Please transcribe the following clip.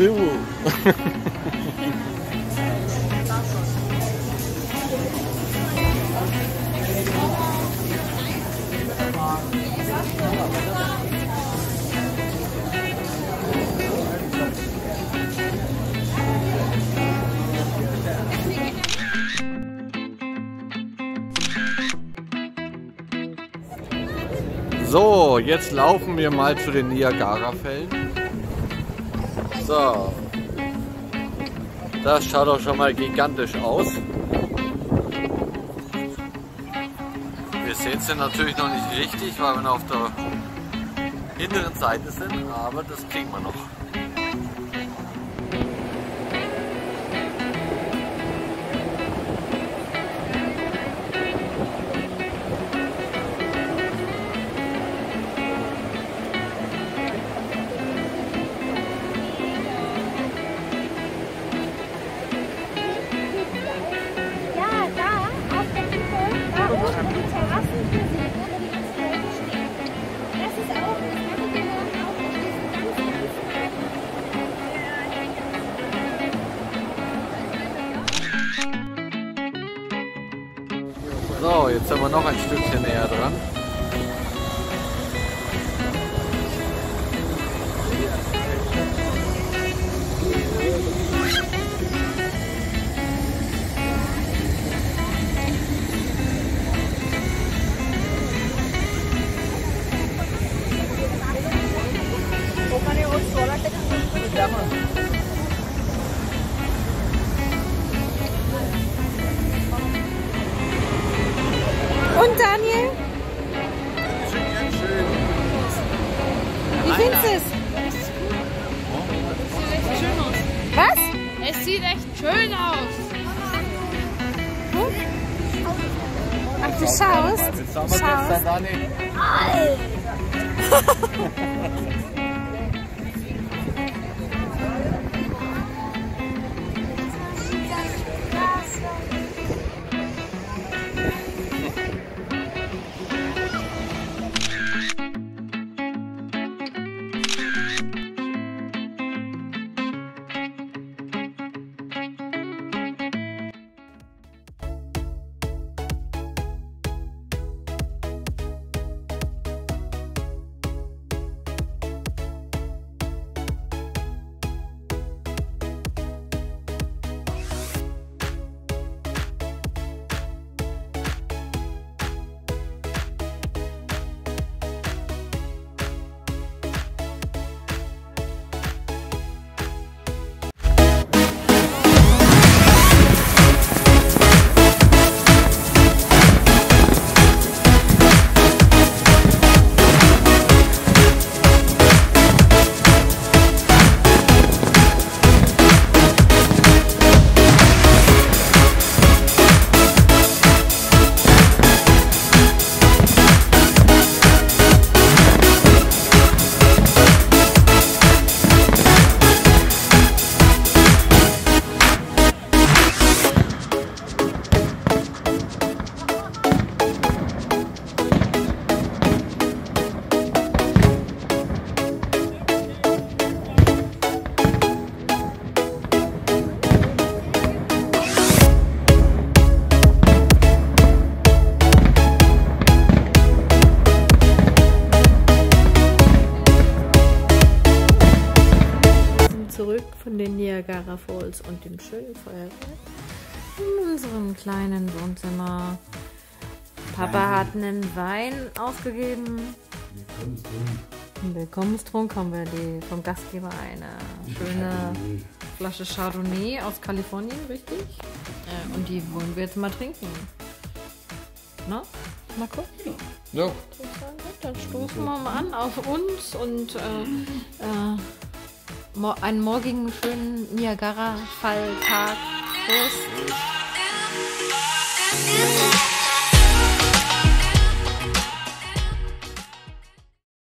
废物。So, jetzt laufen wir mal zu den Niagara-Fällen. So. Das schaut doch schon mal gigantisch aus. Wir sehen sie natürlich noch nicht richtig, weil wir noch auf der hinteren Seite sind, aber das kriegen wir noch. So, jetzt sind wir noch ein Stückchen näher dran. Es sieht echt schön aus. Ach, du schaust? Schaust? den Niagara Falls und dem schönen Feuerwerk in unserem kleinen Wohnzimmer. Papa hat einen Wein ausgegeben. Einen Willkommenstrunk haben wir die, vom Gastgeber eine schöne Flasche Chardonnay aus Kalifornien, richtig? Äh, und die wollen wir jetzt mal trinken. Na, Marco? Ja. Dann stoßen wir mal an auf uns und äh, äh, einen morgigen schönen Niagara-Falltag. Prost!